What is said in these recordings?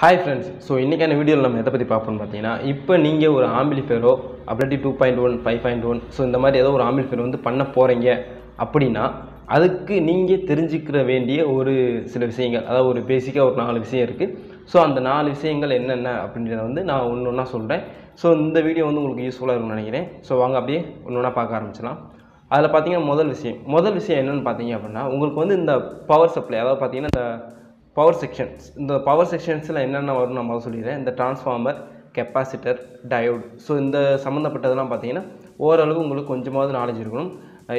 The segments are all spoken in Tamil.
ஹாய் ஃப்ரெண்ட்ஸ் ஸோ இன்றைக்கான வீடியோவில் நம்ம எதை பற்றி பார்ப்போம்னு பார்த்தீங்கன்னா இப்போ நீங்கள் ஒரு ஆம்பிளிஃபேரோ அப்படி two point one five point one so இந்த மாதிரி ஏதோ ஒரு ஆம்பிளிஃபேர் வந்து பண்ண போகிறீங்க அப்படின்னா அதுக்கு நீங்கள் தெரிஞ்சுக்கிற வேண்டிய ஒரு சில விஷயங்கள் அதாவது ஒரு பேசிக்காக ஒரு நாலு விஷயம் இருக்குது ஸோ அந்த நாலு விஷயங்கள் என்னென்ன அப்படின்றத வந்து நான் ஒன்று ஒன்றா சொல்கிறேன் ஸோ இந்த வீடியோ வந்து உங்களுக்கு யூஸ்ஃபுல்லாக இருக்கும்னு நினைக்கிறேன். ஸோ வாங்க அப்படியே ஒன்று ஒன்றா பார்க்க ஆரம்பிச்சலாம் அதில் பார்த்தீங்கன்னா முதல் விஷயம் முதல் விஷயம் என்னென்னு பார்த்தீங்க அப்படின்னா உங்களுக்கு வந்து இந்த பவர் சப்ளை அதாவது பார்த்தீங்கன்னா இந்த பவர் செக்ஷன்ஸ் இந்த பவர் செக்ஷன்ஸில் என்னென்ன வரும்னு நான் சொல்லிடுறேன். இந்த டிரான்ஸ்ஃபார்மர் கெப்பாசிட்டர் டயோடு ஸோ இந்த சம்மந்தப்பட்டதெல்லாம் பார்த்தீங்கன்னா ஓரளவு உங்களுக்கு கொஞ்சமாவது நாலேஜ் இருக்கணும்.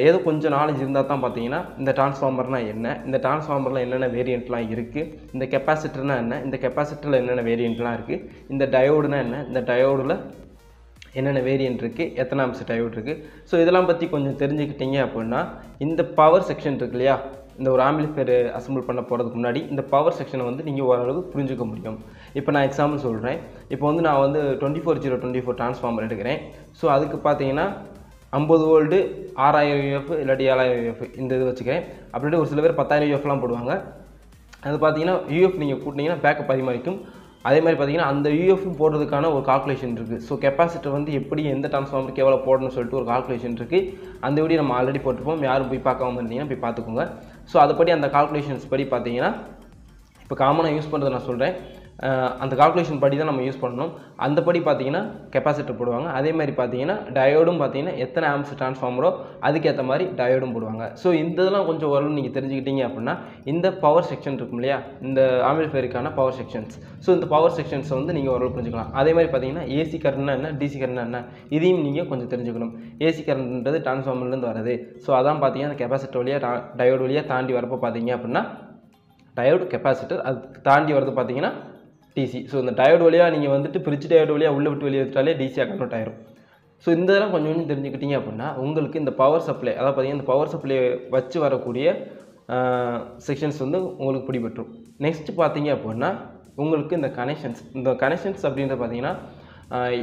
ஏதோ கொஞ்சம் நாலேஜ் இருந்தால் தான் பார்த்தீங்கன்னா இந்த டிரான்ஸ்ஃபார்மர்னால் என்ன? இந்த டிரான்ஸ்ஃபார்மரில் என்னென்ன வேரியண்ட்லாம் இருக்குது இந்த கெப்பாசிட்டர்னால் என்ன? இந்த கெப்பாசிட்டரில் என்னென்ன வேரியண்ட்லாம் இருக்குது இந்த டயோடுனா என்ன? இந்த டயோடில் என்னென்ன வேரியன்ட் இருக்குது எத்தனை அம்ச டயோட் இருக்குது ஸோ இதெல்லாம் பற்றி கொஞ்சம் தெரிஞ்சுக்கிட்டீங்க அப்படின்னா இந்த பவர் செக்ஷன் இருக்கு இல்லையா? இந்த ஒரு ஆம்பிளிஃபேர் அசம்பிள் பண்ண போகிறதுக்கு முன்னாடி இந்த பவர் செக்ஷனை வந்து நீங்கள் ஓரளவுக்கு புரிஞ்சுக்க முடியும். இப்போ நான் எக்ஸாம்பிள் சொல்கிறேன் இப்போ வந்து நான் வந்து twenty four zero twenty four transformer எடுக்கிறேன். ஸோ அதுக்கு பார்த்தீங்கன்னா ஐம்பது வோல்டு ஆறாயிரம் யூஎஃப் இல்லாட்டி ஏழாயிரம் யூஎஃப் இந்த இது வச்சுக்கிறேன். அப்படின்ட்டு ஒரு சில பேர் பத்தாயிரம் யூஎஃப்லாம் போடுவாங்க. அது பார்த்தீங்கன்னா யூஎஃப் நீங்கள் கூட்டினீங்கன்னா பேக்கப் பரிமாறிக்கும். அதே மாதிரி பார்த்தீங்கன்னா அந்த யூஎஃப் போடுறதுக்கான ஒரு கால்குலேஷன் இருக்குது ஸோ கெப்பாசிட்டர் வந்து எப்படி எந்த டிரான்ஸ்ஃபார்மருக்கு எவ்வளோ போடணும்னு சொல்லிட்டு ஒரு கால்குலேஷன் இருக்குது அந்த வீடியோ நம்ம ஆல்ரெடி போட்டிருப்போம். யாரும் போய் பார்க்காம இருந்தீங்கன்னா போய் பார்த்துக்கோங்க. ஸோ அதுபடி அந்த கால்குலேஷன்ஸ் படி பார்த்தீங்கன்னா இப்போ காமனாக யூஸ் பண்ணுறதை நான் சொல்கிறேன் அந்த கால்குலேஷன் படி தான் நம்ம யூஸ் பண்ணணும். அந்த படி பார்த்தீங்கன்னா கெப்பாசிட்டர் போடுவாங்க. அதே மாதிரி பார்த்தீங்கன்னா டயோடும் பார்த்தீங்கன்னா எத்தனை ஆம்ஸ் ட்ரான்ஸ்ஃபார்மரோ அதுக்கேற்ற மாதிரி டயோடும் போடுவாங்க. ஸோ இந்த இதெல்லாம் கொஞ்சம் ஓரளவு நீங்கள் தெரிஞ்சுக்கிட்டீங்க அப்படின்னா இந்த பவர் செக்ஷன் இருக்கும் இல்லையா? இந்த ஆம்பிள்ஃபேருக்கான பவர் செக்ஷன்ஸ் ஸோ இந்த பவர் செக்ஷன்ஸை வந்து நீங்கள் ஓரளவு புரிஞ்சுக்கலாம். அதே மாதிரி பார்த்தீங்கன்னா ஏசி கரண்ட்னா என்ன? டிசி கரண்ட்னா என்ன? இதையும் நீங்கள் கொஞ்சம் தெரிஞ்சுக்கணும். ஏசி கரண்ட்ன்றது டிரான்ஸ்ஃபார்மர்லேருந்து வர்றது. ஸோ அதான் பார்த்தீங்கன்னா அந்த கெப்பாசிட்டர் வழியாக டயோடு வழியாக தாண்டி வரப்போ பார்த்தீங்க அப்படின்னா டயோடு கெப்பாசிட்டர் அது தாண்டி வரது பார்த்தீங்கன்னா டிசி ஸோ இந்த டயர்டு வழியாக நீங்கள் வந்துட்டு பிரிட்ஜ் டயர்டு வழியாக உள்ளே விட்டு வெளியே எடுத்துட்டாலே டிசியாக கன்வெர்ட் ஆயிரும். ஸோ இந்த இதெல்லாம் கொஞ்சம் கொஞ்சம் தெரிஞ்சுக்கிட்டீங்க அப்படின்னா உங்களுக்கு இந்த பவர் சப்ளை அதாவது பார்த்தீங்கன்னா இந்த பவர் சப்ளை வச்சு வரக்கூடிய செக்ஷன்ஸ் வந்து உங்களுக்கு பிடிபட்டுரும். நெக்ஸ்ட் பார்த்தீங்க அப்படின்னா உங்களுக்கு இந்த கனெக்ஷன்ஸ் இந்த கனெக்ஷன்ஸ் அப்படின்றது பார்த்தீங்கன்னா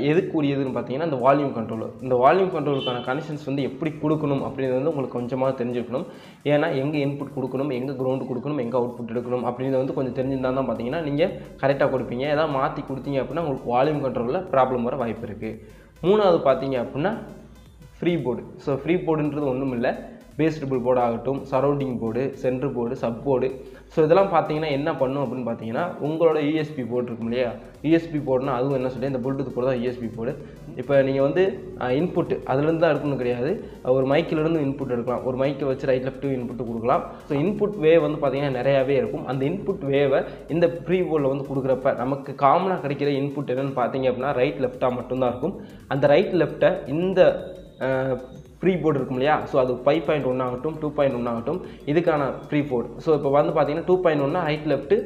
எதுக்குரியதுன்னு பார்த்தீங்கன்னா இந்த வால்யூம் கண்ட்ரோல் இந்த வால்யூம் கண்ட்ரோலுக்கான கனெக்ஷன்ஸ் வந்து எப்படி கொடுக்கணும் அப்படின்றது வந்து உங்களுக்கு கொஞ்சமாக தெரிஞ்சுக்கணும். ஏன்னா எங்கே இன்புட் கொடுக்கணும் எங்கே கிரவுண்டு கொடுக்கணும் எங்கே அவுட்புட் எடுக்கணும் அப்படின்றது வந்து கொஞ்சம் தெரிஞ்சிருந்தால் தான் பார்த்தீங்கன்னா நீங்கள் கரெக்டாக கொடுப்பீங்க. ஏதாவது மாற்றி கொடுத்தீங்க அப்படின்னா உங்களுக்கு வால்யூம் கண்ட்ரோலில் ப்ராப்ளம் வர வாய்ப்பு இருக்குது மூணாவது பார்த்தீங்க அப்படின்னா ஃப்ரீ போர்டு ஸோ ஃப்ரீ போர்டுன்றது ஒன்றும் இல்லை பேஸ்டபிள் போர்டு ஆகட்டும் surrounding board centre board sub board so இதெல்லாம் பார்த்தீங்கன்னா என்ன பண்ணும் அப்படின்னு பார்த்தீங்கன்னா உங்களோட யூஎஸ்பி போர்டு இருக்கும் இல்லையா? யூஎஸ்பி போர்டுனா அதுவும் என்ன சொல்லி இந்த ப்ளூடூத் போர்டு தான் யூஎஸ்பி போர்டு இப்போ நீங்கள் வந்து இன்புட் அதுலேருந்து தான் எடுக்கணும் கிடையாது. ஒரு மைக்கிலேருந்து இன்புட் எடுக்கலாம். ஒரு மைக்கை வச்சு ரைட் லெஃப்ட்டு இன்புட் கொடுக்கலாம். ஸோ இன்புட் வே வந்து பார்த்திங்கன்னா நிறையாவே இருக்கும். அந்த இன்புட் வேவை இந்த ப்ரீ போர்டில் வந்து கொடுக்குறப்ப நமக்கு காமனாக கிடைக்கிற இன்புட் என்னென்னு பார்த்தீங்க அப்படின்னா ரைட் லெஃப்ட்டாக மட்டும்தான் இருக்கும். அந்த ரைட் லெஃப்ட்டை இந்த ப்ரீ போர்டு இருக்கும் இல்லையா? ஸோ அது ஃபைவ் பாயிண்ட் ஒன் ஆகட்டும் டூ பாயிண்ட் ஒன் ஆகட்டும் இதுக்கான ப்ரீ போர்டு ஸோ இப்போ வந்து பார்த்தீங்கன்னா டூ பாயிண்ட் ஒன்னா ரைட் லெஃப்ட்டு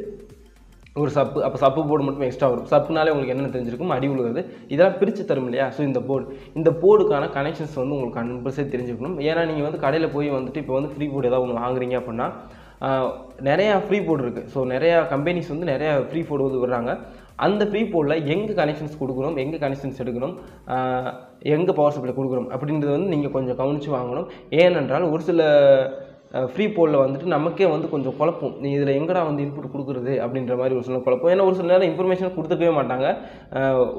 ஒரு சப்பு அப்போ சப்பு போர்டு மட்டும் எக்ஸ்ட்ரா வரும். சப்புனாலே உங்களுக்கு என்னென்ன தெரிஞ்சிருக்கும்? அடி உழுகுது இதெல்லாம் பிரித்து தரும் இல்லையா? ஸோ இந்த போர்டு இந்த போர்டுக்கான கனெக்ஷன்ஸ் வந்து உங்களுக்கு கம்பல்சரி தெரிஞ்சுக்கணும் ஏன்னா நீங்கள் வந்து கடையில் போய் வந்துட்டு இப்போ வந்து ஃப்ரீ போர்டு ஏதாவது ஒன்று வாங்குறீங்க அப்படின்னா நிறையா ஃப்ரீ போர்டு இருக்குது ஸோ நிறையா கம்பெனிஸ் வந்து நிறையா ஃப்ரீ போர்டு வந்து விடுறாங்க. அந்த ஃப்ரீ போர்டில் எங்கே கனெக்ஷன்ஸ் கொடுக்குறோம் எங்கே கனெக்ஷன்ஸ் எடுக்கணும் எங்கே பவர் சப்ளை கொடுக்குறோம் அப்படின்றது வந்து நீங்கள் கொஞ்சம் கவனித்து வாங்கணும். ஏனென்றால் ஒரு சில ஃப்ரீ போலில் வந்துட்டு நமக்கே வந்து கொஞ்சம் குழப்பம். நீ இதில் எங்கடா வந்து இன்புட் கொடுக்குறது அப்படின்ற மாதிரி ஒரு சில குழப்பம். ஏன்னா ஒரு சில நேரம் இன்ஃபர்மேஷன் கொடுத்துக்கவே மாட்டாங்க.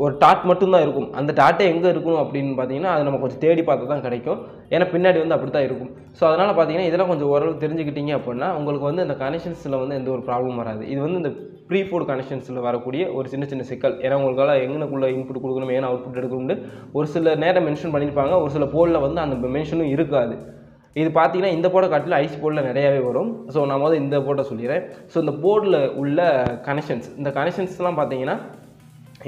ஒரு டாட் மட்டும்தான் இருக்கும். அந்த டாட்டே எங்கே இருக்கணும் அப்படின்னு பார்த்தீங்கன்னா அது நம்ம கொஞ்சம் தேடி பார்த்து தான் கிடைக்கும். ஏன்னா பின்னாடி வந்து அப்படி தான் இருக்கும். ஸோ அதனால் பார்த்தீங்கன்னா இதெல்லாம் கொஞ்சம் ஓரளவு தெரிஞ்சுக்கிட்டீங்க அப்படின்னா உங்களுக்கு வந்து இந்த கனெக்ஷன்ஸில் வந்து எந்த ஒரு ப்ராப்ளம் வராது. இது வந்து இந்த ப்ரீ ஃபோர்ட் கனெக்ஷன்ஸில் வரக்கூடிய ஒரு சின்ன சின்ன சிக்கல். ஏன்னா உங்களுக்கால எங்கனக்குள்ள இன்புட் கொடுக்கணும் ஏன்னா அவுட்புட் எடுக்கணும்னு ஒரு சில நேரம் மென்ஷன் பண்ணியிருப்பாங்க. ஒரு சில போர்டில் வந்து அந்த மென்ஷனும் இருக்காது. இது பார்த்தீங்கன்னா இந்த போர்டை காட்டிலும் ஐஸ் போர்டில் நிறையாவே வரும். ஸோ நான் முதல்ல இந்த போட்டை சொல்லிடுறேன். ஸோ இந்த போர்டில் உள்ள கனெக்ஷன்ஸ் இந்த கனெக்ஷன்ஸ்லாம் பார்த்தீங்கன்னா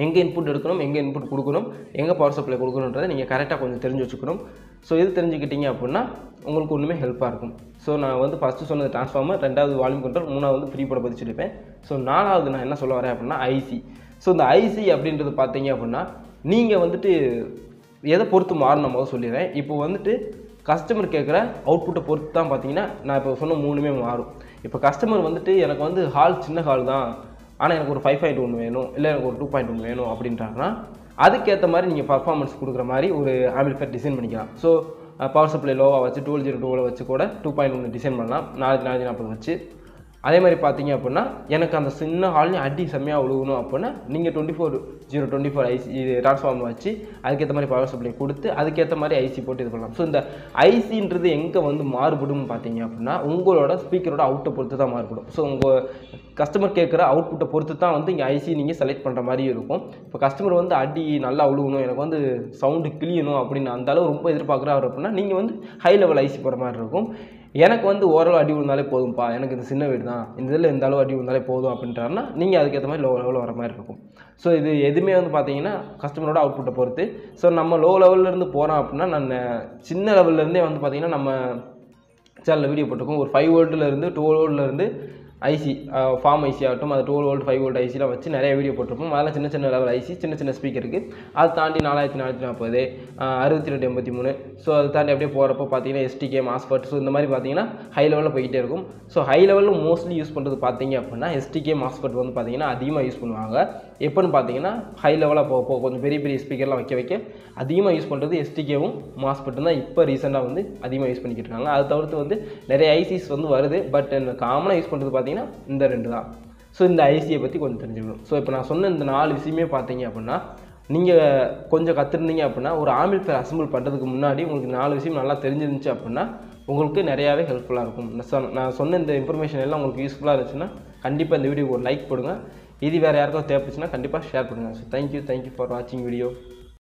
எங்கே இன்புட் எடுக்கணும் எங்கே இன்புட் கொடுக்கணும் எங்கே பவர் சப்ளை கொடுக்கணுன்றதை நீங்கள் கரெக்டாக கொஞ்சம் தெரிஞ்சு வச்சுக்கணும். ஸோ இது தெரிஞ்சுக்கிட்டீங்க அப்படின்னா உங்களுக்கு ஒன்றுமே ஹெல்ப்பாக இருக்கும். ஸோ நான் வந்து ஃபஸ்ட்டு சொன்னது ட்ரான்ஸ்ஃபார்மர் ரெண்டாவது வால்யூம் கண்ட்ரோல் மூணாவது வந்து ஃப்ரீ போட பதிச்சுருப்பேன் ஸோ நாலாவது நான் என்ன சொல்ல வரேன் அப்படின்னா ஐசி ஸோ இந்த ஐசி அப்படின்றது பார்த்தீங்க அப்படின்னா நீங்கள் வந்துட்டு எதை பொறுத்து மாறணும் போது சொல்லிடுறேன். இப்போ வந்துட்டு கஸ்டமர் கேட்குற அவுட்புட்டை பொறுத்து தான் பார்த்தீங்கன்னா நான் இப்போ சொன்ன மூணுமே மாறும். இப்போ கஸ்டமர் வந்துட்டு எனக்கு வந்து ஹால் சின்ன ஹால் தான். ஆனால் எனக்கு ஒரு ஃபைவ் பாயிண்ட் ஒன்று வேணும் இல்லை எனக்கு ஒரு டூ பாயிண்ட் ஒன்று வேணும் அப்படின்றாங்கன்னா அதுக்கேற்ற மாதிரி நீங்கள் பர்ஃபார்மன்ஸ் கொடுக்குற மாதிரி ஒரு ஆம்பிளிஃபயர் டிசைன் பண்ணிக்கலாம். ஸோ பவர் சப்ளை லோவாக வச்சு டுவெல் ஜீரோ டூவில் வச்சு கூட டூ பாயிண்ட் ஒன்று டிசைன் பண்ணலாம். நாலு நாலு நாற்பது வச்சு. அதே மாதிரி பார்த்தீங்க அப்படின்னா எனக்கு அந்த சின்ன ஹால்லையும் அடி செம்மையாக விழுகணும் அப்படின்னா நீங்கள் twenty four zero twenty four IC இது ட்ரான்ஸ்ஃபார்ம் வச்சு அதுக்கேற்ற மாதிரி பவர் சப்ளை கொடுத்து அதுக்கேற்ற மாதிரி ஐசி போட்டு இது பண்ணலாம். ஸோ இந்த ஐசின்றது எங்கே வந்து மாறுபடும் பார்த்தீங்க அப்படின்னா உங்களோட ஸ்பீக்கரோட அவுட்டை பொறுத்து தான் மாறுபடும். ஸோ உங்கள் கஸ்டமர் கேட்குற அவுட்புட்டை பொறுத்து தான் வந்து இங்கே ஐசி நீங்கள் செலக்ட் பண்ணுற மாதிரி இருக்கும். இப்போ கஸ்டமர் வந்து அடி நல்லா விழுகணும் எனக்கு வந்து சவுண்டு கிளியணும் அப்படின்னு அந்த அளவு ரொம்ப எதிர்பார்க்குறாரு அப்படின்னா நீங்கள் வந்து ஹை லெவல் ஐசி போகிற மாதிரி இருக்கும். எனக்கு வந்து ஓரளவு அடி விழுந்தாலே போதும்ப்பா. எனக்கு இந்த சின்ன வீடு தான். இந்த இதில் இந்த அளவு அடி விழுந்தாலே போதும் அப்படின்றாருன்னா நீங்கள் அதுக்கேற்ற மாதிரி லோ லெவலில் வர மாதிரி இருக்கும். ஸோ இது எதுவுமே வந்து பார்த்தீங்கன்னா கஸ்டமரோட அவுட்புட்டை பொறுத்து. ஸோ நம்ம லோ லெவல்லேருந்து போகிறோம் அப்படின்னா நான் சின்ன லெவல்லேருந்தே வந்து பார்த்திங்கன்னா நம்ம சேனலில் வீடியோ போட்டிருக்கோம். ஒரு ஃபைவ் வேர்ட்லேருந்து டூ வேர்ட்லேருந்து ஐசி ஃபார்ம் ஐசி ஆகட்டும் அது டுவெல் வோல்ட் ஃபைவ் வோல்ட் ஐசிலாம் வச்சு நிறைய வீடியோ போட்டிருப்போம். அதெல்லாம் சின்ன சின்ன லெவல் ஐசி சின்ன சின்ன ஸ்பீக்கர் இருக்குது அது தாண்டி நாலாயிரத்தி நானூற்றி நாற்பது அறுபத்தி ரெண்டு எண்பத்தி மூணு ஸோ அது தாண்டி அப்படியே போகிறப்போ பார்த்தீங்கன்னா எஸ்டிகே மாஸ்பட் ஸோ இந்த மாதிரி பார்த்தீங்கன்னா ஹை லெவலில் போய்கிட்டே இருக்கும். ஸோ ஹை லெவலில் மோஸ்ட்லி யூஸ் பண்ணுறது பார்த்தீங்க அப்படின்னா எஸ்டிகே மாஸ்பட் வந்து பார்த்தீங்கன்னா அதிகமாக யூஸ் பண்ணுவாங்க. எப்போன்னு பார்த்தீங்கன்னா ஹை லெவலாக போக போக கொஞ்சம் பெரிய பெரிய ஸ்பீக்கர்லாம் வைக்க வைக்க அதிகமாக யூஸ் பண்ணுறது எஸ்டிகேவும் மாஸ்பட்டும் தான் இப்போ ரீசெண்டாக வந்து அதிகமாக யூஸ் பண்ணிக்கிட்டு இருக்காங்க. அதை தவிர்த்து வந்து நிறைய ஐசிஸ் வந்து வருது. பட் காமனாக யூஸ் பண்ணுறது பார்த்தீங்கன்னா இந்த ரெண்டு தான். ஸோ இந்த ஐசியை பற்றி கொஞ்சம் தெரிஞ்சுக்கணும். ஸோ இப்போ நான் சொன்ன இந்த நாலு விஷயமே பார்த்தீங்க அப்படின்னா நீங்கள் கொஞ்சம் கற்றுருந்தீங்க அப்படின்னா ஒரு ஆம்பிள்ஃபேர் அசம்பிள் பண்ணுறதுக்கு முன்னாடி உங்களுக்கு நாலு விஷயம் நல்லா தெரிஞ்சிருந்துச்சு அப்படின்னா உங்களுக்கு நிறையாவே ஹெல்ப்ஃபுல்லாக இருக்கும். நான் சொன்ன நான் சொன்ன இந்த இன்ஃபர்மேஷன் எல்லாம் உங்களுக்கு யூஸ்ஃபுல்லாக இருந்துச்சுன்னா கண்டிப்பாக இந்த வீடியோ ஒரு லைக் போடுங்க. இது வேறு யாருக்காவது தேவைச்சுன்னா கண்டிப்பாக ஷேர் பண்ணுங்கள் so thank you thank you for வாட்சிங் வீடியோ